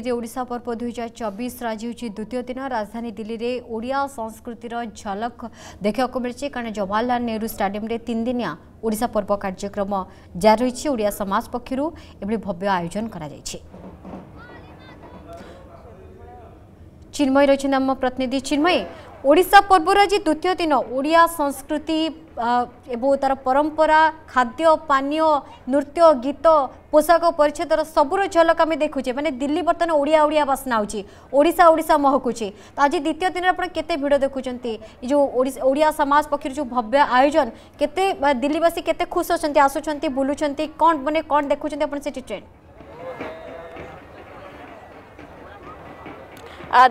Voda पर्व दुई हजार चबिस आज हूँ द्वितीय दिन राजधानी दिल्ली में ओडिया संस्कृतिर झलक देखा मिली कारण जवाहरलाल नेहरू स्टाडियम तीन दिनिया ओडा पर्व कार्यक्रम जारी रही ओडिया समाज पक्ष भव्य आयोजन करा चिन्मय रही प्रतिनिधि चिन्मय ओडा पर्व आज द्वितीय दिन ओडिया संस्कृति एवं तार परंपरा खाद्य पानी नृत्य गीत पोशाक परिच्छेदर सबुर झलक आम देखुचे मैंने दिल्ली बर्तमान ओडिया ओडिया बासना होशा ओडा महकुचे तो आज द्वितीय दिन आपड़ देखुं जो ओडिया समाज पक्ष जो भव्य आयोजन के दिल्लीवासी के खुश अच्छा आसुँच बुलूँ कौन मैंने कौन देखुं ट्रेड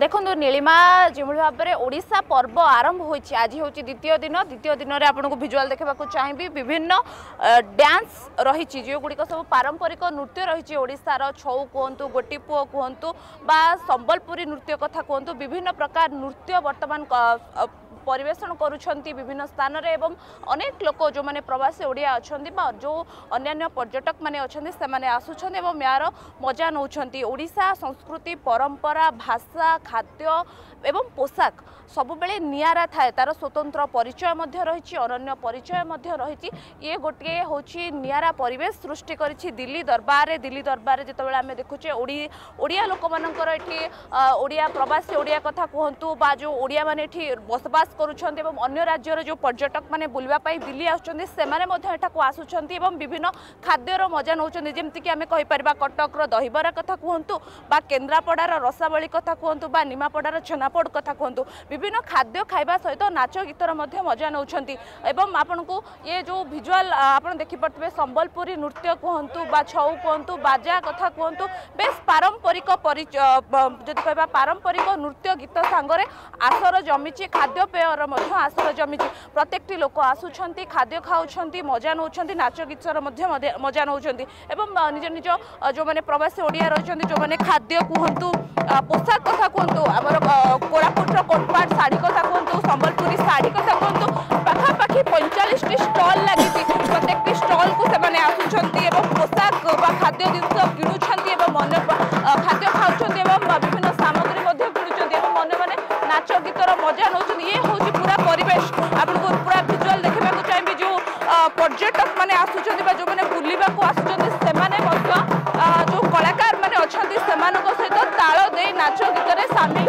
ଦେଖନ୍ତୁ ନୀଳିମା ଯେଉଁଭଳି ଭାବରେ ଓଡ଼ିଶା ପର୍ବ ଆରମ୍ଭ ହୋଇଛି ଆଜି ହେଉଛି ଦ୍ୱିତୀୟ ଦିନ ଦ୍ୱିତୀୟ ଦିନରେ ଆପଣଙ୍କୁ ଭିଜୁଆଲ୍ ଦେଖିବାକୁ ଚାହିଁବି ବିଭିନ୍ନ ଡ୍ୟାନ୍ସ ରହିଛି ଯେଉଁଗୁଡ଼ିକ ସବୁ ପାରମ୍ପରିକ ନୃତ୍ୟ ରହିଛି ଓଡ଼ିଶାର ଛଉ କୁହନ୍ତୁ ଗୋଟିପୁଅ କୁହନ୍ତୁ ବା ସମ୍ବଲପୁରୀ ନୃତ୍ୟ କଥା କୁହନ୍ତୁ ବିଭିନ୍ନ ପ୍ରକାର ନୃତ୍ୟ ବର୍ତ୍ତମାନ পরিবেশন করছেন বিভিন্ন স্থানের এবং অনেক লোক যে প্রবাসী ওড়িয়া অনেক বা যে অন্যান্য পর্যটক মানে অনেক সে আসুচার এবং এর মজা নৌঁচান ওড়শা সংস্কৃতি পরম্পরা ভাষা খাদ্য এবং পোশাক সবুলে নিয়ারা থাকে তার স্বতন্ত্র পরিচয় রয়েছে অনন্য পরিচয় রয়েছে ইয়ে গোটিয়ে হচ্ছে নিয়ারা পরিবেশ সৃষ্টি করেছে দিল্লি দরবারে দিল্লি দরবারে যেত আমি দেখুছে ওড়িয়া লোক এটি ওড়িয়া প্রবাসী ওড়িয়া কথা কুহতু বা যে ওড়িয়া মানে এটি বসবাস করুছেন এবং অন্য রাজ্যর যে পর্যটক মানে বুলবা দিল্লি আসছেন সে এঠাকু আসুচার এবং বিভিন্ন খাদ্যর মজা নেছেন যেমিকি আমি কইপারা কটকর দহবরা কথা কুহতু বা কেন্দ্রাপড়ার রসাবলী কথা কুহতু বা নিমাপড়ার ছেনাপোড় কথা কুহতু বিভিন্ন খাদ্য খাইবা সহ নাচ গীতর মধ্যে মজা নেছেন এবং আপনার ইয়ে যে ভিজুয়াল আপনার দেখিপারে সম্বলপুরী নৃত্য কুহতু বা ছৌ কুহতু বাজা কথা কুহতু বেশ পারম্পরিক যদি কহা পারম্পরিক নৃত্য গীত সাগরে আসর জমিছে খাদ্যপেয় ବିକ୍ରୟର ମଧ୍ୟ ଆସର ଜମିଛି ପ୍ରତ୍ୟେକଟି ଲୋକ ଆସୁଛନ୍ତି ଖାଦ୍ୟ ଖାଉଛନ୍ତି ମଜା ନେଉଛନ୍ତି ନାଚ ଗୀତର ମଧ୍ୟ ମଜା ନେଉଛନ୍ତି ଏବଂ ନିଜ ନିଜ ଯେଉଁମାନେ ପ୍ରବାସୀ ଓଡ଼ିଆ ରହିଛନ୍ତି ଯେଉଁମାନେ ଖାଦ୍ୟ କୁହନ୍ତୁ ପୋଷାକ পর্যটক মানে আসুচার বা যে বুলবা আসুচার সে কলাকার মানে অনেক সহ তাল দিয়ে নাচ গীতরে সামিল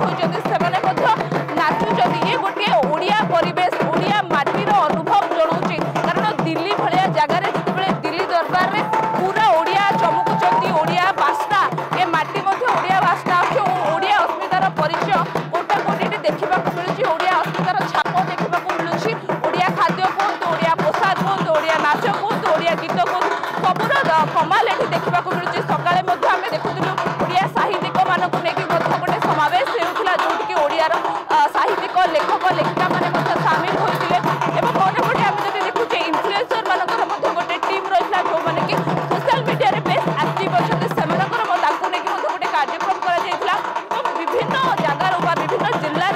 লেখক লেখিকা মানে মধ্যে সামিল হয়েছিল এবং অন্যপটে আমি যদি দেখুছে ইনফ্লুয়েন্সর মানকর মধ্যে গোটে টিম রয়েছে যেমন কি সোশ্যাল মিডিয়ার বেশ আক্টিভ অনেক সেমানকর তাকে নেই মধ্যে গোটে কার্যক্রম করা যাইছিল এবং বিভিন্ন জায়গার বা বিভিন্ন জেলার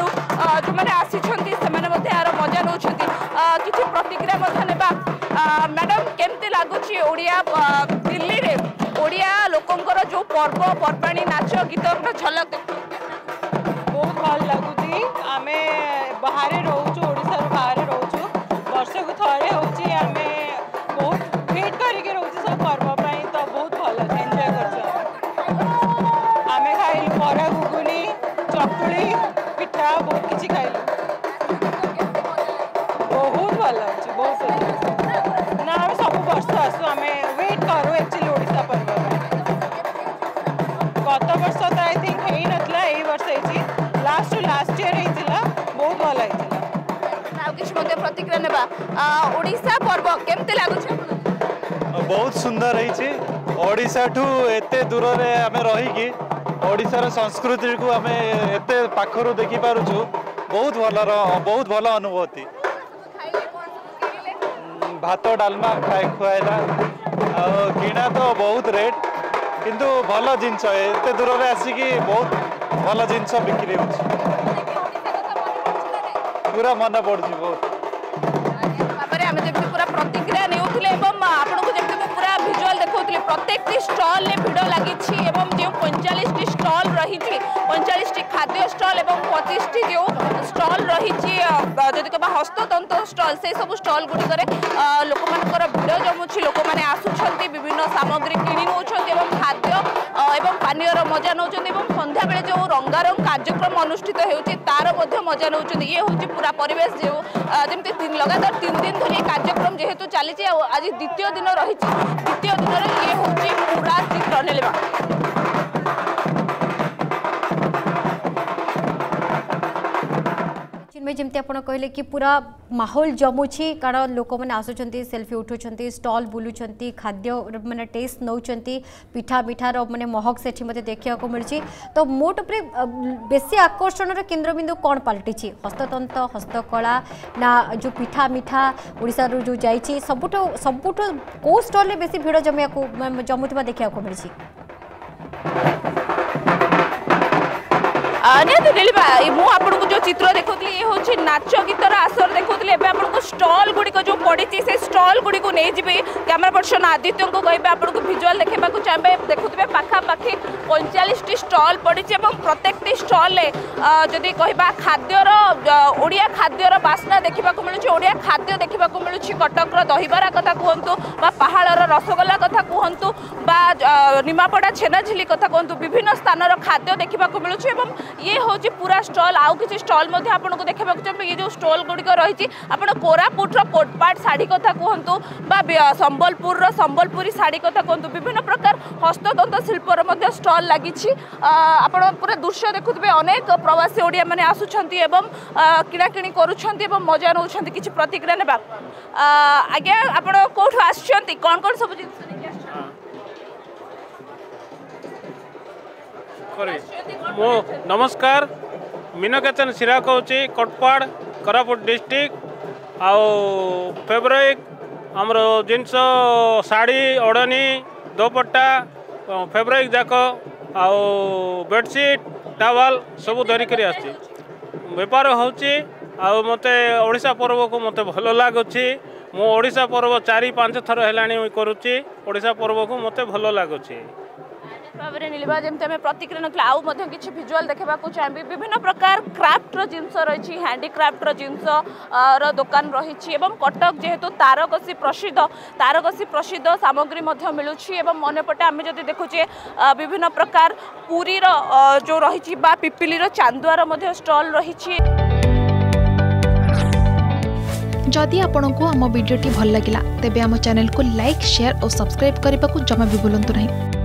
যে আসিছেন সেমানে মধ্যে আর মজা নেছেন কিছু প্রতিক্রিয়া মধ্যে নেবা ম্যাডাম কেমতি লাগুছি ওড়িয়া দিল্লিরে ওড়িয়া লোকঙ্কর যে পর্ব পর্বাণী নাচ গীতর ঝলক बाहे रु बाहे रु वर्षको थोरै आमे फि रुछ सब पर्व पनि त बहुत भन्जय गर्मे खाइल परा घुगुनि चकुली पिठा बहुत कि खु প্রতিক্রিয়া নেবা ওড়িশা পর্ব কেমতি লাগুছে ବହୁତ ସୁନ୍ଦର ହେଇଛି ଓଡ଼ିଶାଠୁ ଏତେ ଦୂରରେ ଆମେ ରହିକି ଓଡ଼ିଶାର ସଂସ୍କୃତିକୁ ଆମେ ଏତେ ପାଖରୁ ଦେଖିପାରୁଛୁ ବହୁତ ଭଲର ବହୁତ ଭଲ ଅନୁଭୂତି ଭାତ ଡାଲମା ଖୁଆଇଲା ଆଉ କିଣା ତ ବହୁତ ରେଟ୍ କିନ୍ତୁ ଭଲ ଜିନିଷ ଏତେ ଦୂରରେ ଆସିକି ବହୁତ ଭଲ ଜିନିଷ ବିକ୍ରି ହେଉଛି ପୁରା ମନେ ପଡ଼ୁଛି ବହୁତ ଉପରେ ଆମେ ଯେମିତି ପୁରା ପ୍ରତିକ୍ରିୟା ନେଉଥିଲେ ଏବଂ ଆପଣଙ୍କୁ ଯେମିତି ମୁଁ ପୁରା ଭିଜୁଆଲ୍ ଦେଖାଉଥିଲି ପ୍ରତ୍ୟେକଟି ଷ୍ଟଲ୍ରେ ଭିଡ଼ ଲାଗିଛି ଏବଂ ଯେଉଁ ପଇଁଚାଳିଶଟି ଷ୍ଟଲ୍ ରହିଛି ପଇଁଚାଳିଶଟି ଖାଦ୍ୟ ଷ୍ଟଲ୍ ଏବଂ ପଚିଶଟି ଯେଉଁ ଷ୍ଟଲ୍ ରହିଛି ଯଦି କହିବା ହସ୍ତତନ୍ତ ଷ୍ଟଲ୍ ସେସବୁ ଷ୍ଟଲ୍ ଗୁଡ଼ିକରେ ଲୋକମାନଙ୍କର ଭିଡ଼ ଜମୁଛି ଲୋକମାନେ ଆସୁଛନ୍ତି ବିଭିନ୍ନ ସାମଗ୍ରୀ କିଣି ନେଉଛନ୍ତି ଏବଂ ଖାଦ୍ୟ এবং পানীয়র মজা নেওয়া এবং সন্ধ্যা বেড়ে যে রঙ্গারঙ্গ কার্যক্রম অনুষ্ঠিত হচ্ছে তার মজা নেওয়া ইয়ে হচ্ছে পুরা পরিবেশ যে লগাতার তিন দিন ধরে এই কার্যক্রম যেহেতু চালছে আজ দ্বিতীয় দিন রয়েছে দ্বিতীয় দিনের ইয়ে হচ্ছে পুরা চিত্র নেলেবা में जमी आप कहले कि पूरा माहौल जमुची कारण लोक मैंने आसुंच सेल्फी उठुंट स्टल बुलूं खाद्य मैंने टेस्ट नौ पिठा मिठार मैंने महक से देखा मिली तो मोट उपर बेसी आकर्षण केन्द्रबिंदु कौन पलटि हस्ततंत्र हस्तकला ना जो पिठा मिठा ओडार जो जाइए सबुठ सबुठ कौ स्टल बेस भिड़ जमी जमुवा देखा मिली ନିହାତି ନିଲିବା ମୁଁ ଆପଣଙ୍କୁ ଯେଉଁ কিছু নাচ গীতর আসর দেখুলে এবার আপনার স্টল গুড়ি যে পড়ছে সে ଷ୍ଟଲ୍ ଗୁଡ଼ିକୁ ନେଇଯିବି କ୍ୟାମେରା ପର୍ସନ୍ ଆଦିତ୍ୟଙ୍କୁ କହିବେ ଆପଣଙ୍କୁ ଭିଜୁଆଲ୍ ଦେଖେଇବାକୁ ଚାହିଁବେ ଦେଖୁଥିବେ ପାଖାପାଖି ପଇଁଚାଳିଶଟି ଷ୍ଟଲ୍ ପଡ଼ିଛି ଏବଂ ପ୍ରତ୍ୟେକଟି ଷ୍ଟଲ୍ରେ ଯଦି କହିବା ଖାଦ୍ୟର ଓଡ଼ିଆ ଖାଦ୍ୟର ବାସ୍ନା ଦେଖିବାକୁ ମିଳୁଛି ଓଡ଼ିଆ ଖାଦ୍ୟ ଦେଖିବାକୁ ମିଳୁଛି କଟକର ଦହିବରା କଥା କୁହନ୍ତୁ ବା ପାହାଡ଼ର ରସଗୋଲା କଥା କୁହନ୍ତୁ বা নিমাপড়া ছেনাঝিলি কথা কুহতু বিভিন্ন স্থানর খাদ্য দেখা মিলুছে এবং ইয়ে হচ্ছে পুরা স্টল আউ কিছু স্টল আপনার দেখা চাহিদা ইয়ে যে স্টল গুড়ি রয়েছে আপনার কোরাপুটর কোটপাট শাড়ি কথা কুহ କୁହନ୍ତୁ ବା ସମ୍ବଲପୁରର ସମ୍ବଲପୁରୀ ଶାଢ଼ୀ କଥା କୁହନ୍ତୁ ବିଭିନ୍ନ ପ୍ରକାର ହସ୍ତତନ୍ତ ଶିଳ୍ପର ମଧ୍ୟ ଷ୍ଟଲ୍ ଲାଗିଛି ଆପଣ ପୁରା ଦୃଶ୍ୟ ଦେଖୁଥିବେ ଅନେକ ପ୍ରବାସୀ ଓଡ଼ିଆମାନେ ଆସୁଛନ୍ତି ଏବଂ କିଣାକିଣି କରୁଛନ୍ତି ଏବଂ ମଜା ନେଉଛନ୍ତି କିଛି ପ୍ରତିକ୍ରିୟା ନେବା ଆଜ୍ଞା ଆପଣ କେଉଁଠୁ ଆସୁଛନ୍ତି କ'ଣ କ'ଣ ସବୁ ଜିନିଷ ନେଇକି ଆସୁଛନ୍ତି ମୁଁ ନମସ୍କାର ମିନକେତନ ସିରା କହୁଛି କଟପାଡ଼ କୋରାପୁଟ ଡିଷ୍ଟ୍ରିକ୍ଟ ଆଉ ଫେବୃଆରୀ ଆମର ଜିନିଷ ଶାଢ଼ୀ ଓଢ଼ନୀ ଦୋପଟା ଫେବ୍ରିକ ଯାକ ଆଉ ବେଡ଼ସିଟ୍ ଟାୱଲ ସବୁ ଧରିକରି ଆସିଛି ବେପାର ହେଉଛି ଆଉ ମୋତେ ଓଡ଼ିଶା ପର୍ବକୁ ମୋତେ ଭଲ ଲାଗୁଛି ମୁଁ ଓଡ଼ିଶା ପର୍ବ ଚାରି ପାଞ୍ଚ ଥର ହେଲାଣି ମୁଇଁ କରୁଛି ଓଡ଼ିଶା ପର୍ବକୁ ମୋତେ ଭଲ ଲାଗୁଛି ভাবে নীলিমা যেমনি আমি প্রতীকরে নকলে আউ মধ্যে কিছু ভিজুয়াল দেখা চাহিবি বিভিন্ন প্রকার ক্রাফ্টর জিনিস রয়েছে হ্যান্ডিক্রাফ্টর জিনিস দোকান রয়েছে এবং কটক যেহেতু তারকসী প্রসিদ্ধ তারকসী প্রসিদ্ধ সামগ্রী মিলুছি এবং মনেপটে আমি যদি দেখুছে বিভিন্ন প্রকার পুরীর যে রয়েছে বা পিপিলির চান্দুয়ার স্টল রয়েছে जदि आपण को आम भिडी भल लगा तेब आम चेल्क लाइक सेयार और सब्सक्राइब करने को जमा